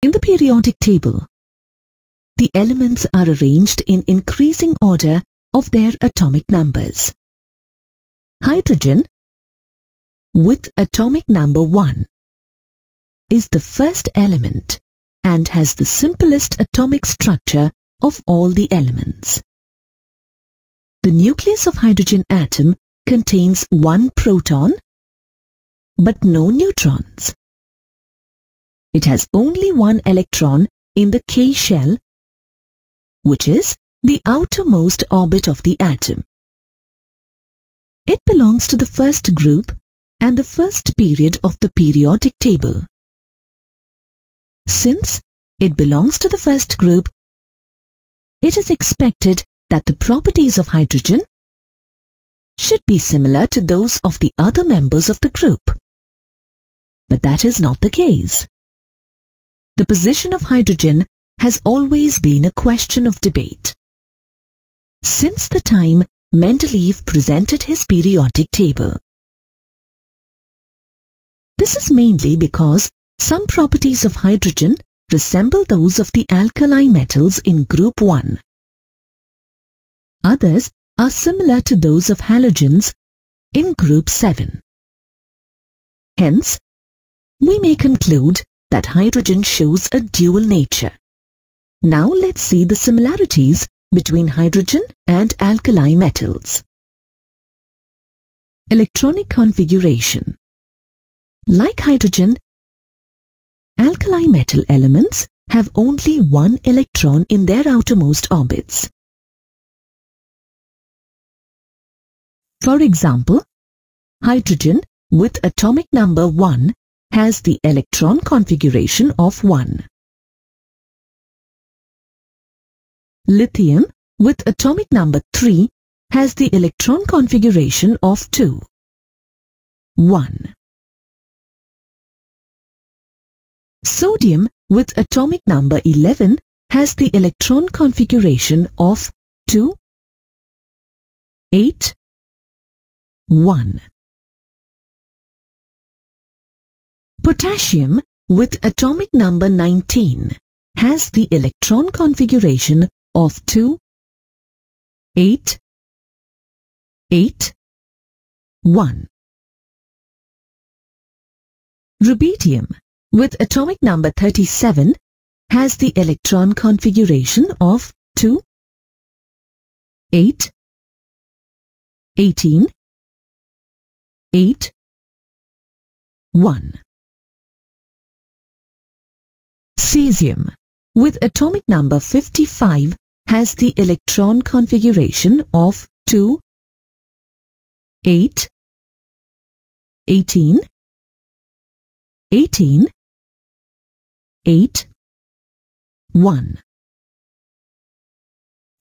In the periodic table, the elements are arranged in increasing order of their atomic numbers. Hydrogen with atomic number 1 is the first element and has the simplest atomic structure of all the elements. The nucleus of hydrogen atom contains one proton but no neutrons. It has only one electron in the K shell which is the outermost orbit of the atom. It belongs to the first group and the first period of the periodic table. Since it belongs to the first group, it is expected that the properties of hydrogen should be similar to those of the other members of the group. But that is not the case. The position of hydrogen has always been a question of debate. Since the time Mendeleev presented his periodic table. This is mainly because some properties of hydrogen resemble those of the alkali metals in group 1. Others are similar to those of halogens in group 7. Hence, we may conclude that hydrogen shows a dual nature. Now let's see the similarities between hydrogen and alkali metals. Electronic configuration Like hydrogen, alkali metal elements have only one electron in their outermost orbits. For example, hydrogen with atomic number 1 has the electron configuration of 1. Lithium with atomic number 3 has the electron configuration of 2. 1. Sodium with atomic number 11 has the electron configuration of 2, 8, 1. Potassium with atomic number 19 has the electron configuration of 2, 8, 8, 1. Rubidium with atomic number 37 has the electron configuration of 2, 8, 18, 8, 1. Cesium with atomic number 55 has the electron configuration of 2, 8, 18, 18, 8, 1.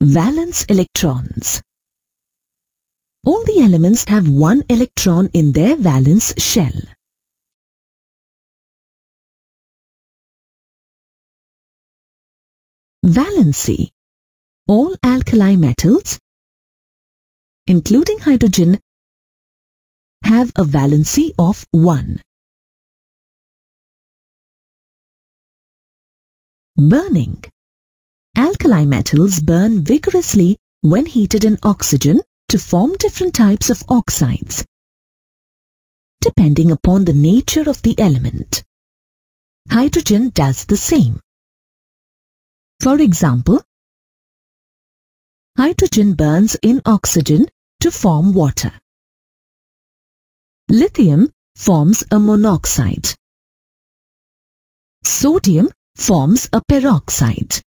Valence electrons All the elements have one electron in their valence shell. Valency All alkali metals, including hydrogen, have a valency of 1. Burning Alkali metals burn vigorously when heated in oxygen to form different types of oxides, depending upon the nature of the element. Hydrogen does the same. For example, hydrogen burns in oxygen to form water. Lithium forms a monoxide. Sodium forms a peroxide.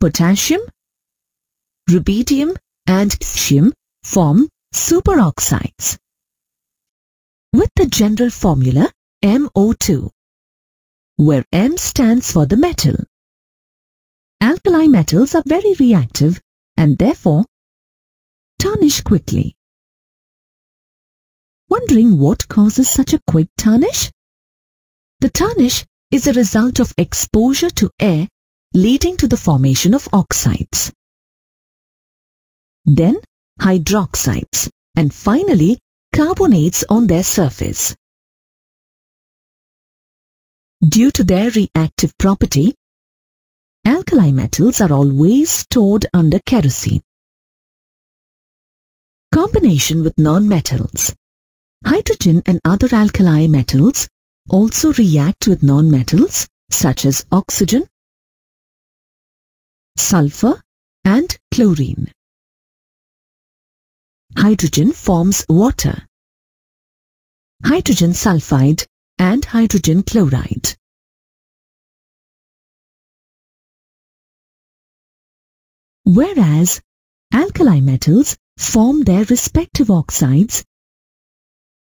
Potassium, rubidium and cesium form superoxides. With the general formula MO2, where M stands for the metal. Alkali metals are very reactive and therefore tarnish quickly. Wondering what causes such a quick tarnish? The tarnish is a result of exposure to air leading to the formation of oxides. Then hydroxides and finally carbonates on their surface. Due to their reactive property, alkali metals are always stored under kerosene. Combination with non-metals. Hydrogen and other alkali metals also react with non-metals such as oxygen, sulfur and chlorine. Hydrogen forms water, hydrogen sulfide and hydrogen chloride. Whereas alkali metals form their respective oxides,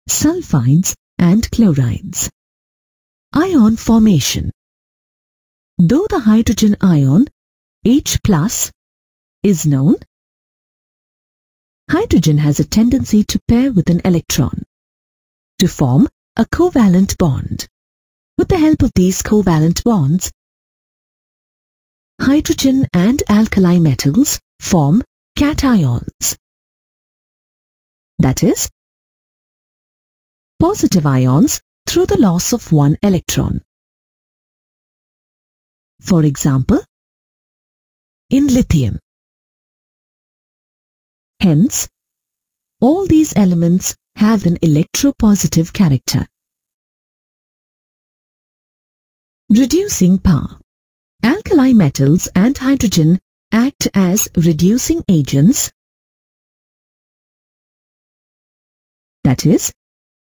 sulfides and chlorides. Ion formation Though the hydrogen ion H plus is known, hydrogen has a tendency to pair with an electron to form a covalent bond. With the help of these covalent bonds, hydrogen and alkali metals form cations. That is, positive ions through the loss of one electron. For example, in lithium. Hence, all these elements have an electropositive character. Reducing power. Alkali metals and hydrogen act as reducing agents. That is,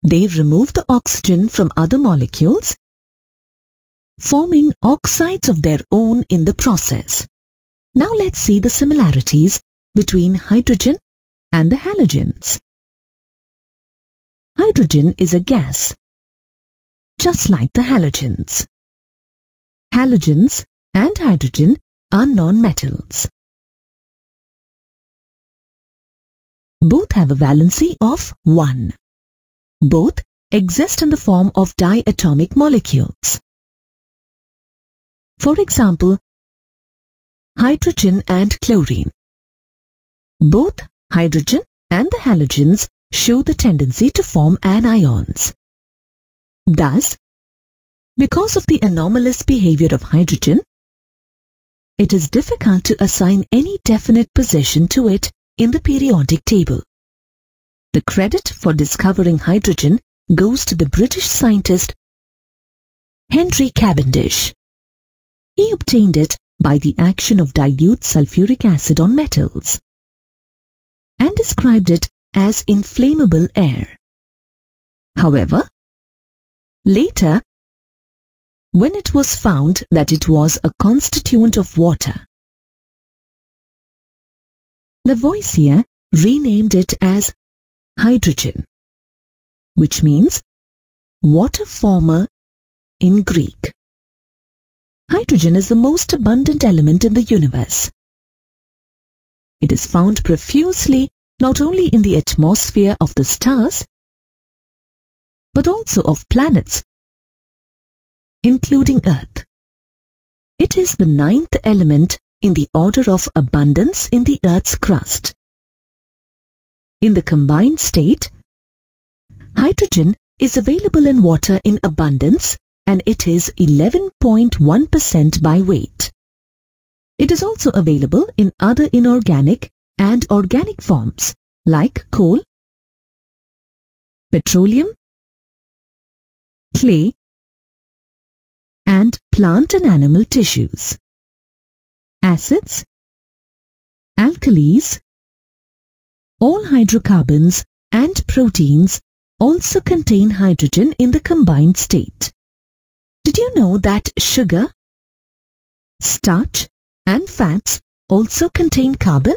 they remove the oxygen from other molecules, forming oxides of their own in the process. Now let's see the similarities between hydrogen and the halogens. Hydrogen is a gas, just like the halogens. Halogens and hydrogen are non-metals. Both have a valency of 1. Both exist in the form of diatomic molecules. For example, hydrogen and chlorine. Both hydrogen and the halogens show the tendency to form anions. Thus, because of the anomalous behavior of hydrogen, it is difficult to assign any definite position to it in the periodic table. The credit for discovering hydrogen goes to the British scientist Henry Cavendish. He obtained it by the action of dilute sulfuric acid on metals and described it as inflammable air. However, later, when it was found that it was a constituent of water, Lavoisier renamed it as hydrogen, which means water former in Greek. Hydrogen is the most abundant element in the universe. It is found profusely not only in the atmosphere of the stars, but also of planets, including Earth. It is the ninth element in the order of abundance in the Earth's crust. In the combined state, hydrogen is available in water in abundance and it is 11.1% by weight. It is also available in other inorganic and organic forms like coal, petroleum, clay, and plant and animal tissues. Acids, alkalis, all hydrocarbons and proteins also contain hydrogen in the combined state. Did you know that sugar, starch and fats also contain carbon?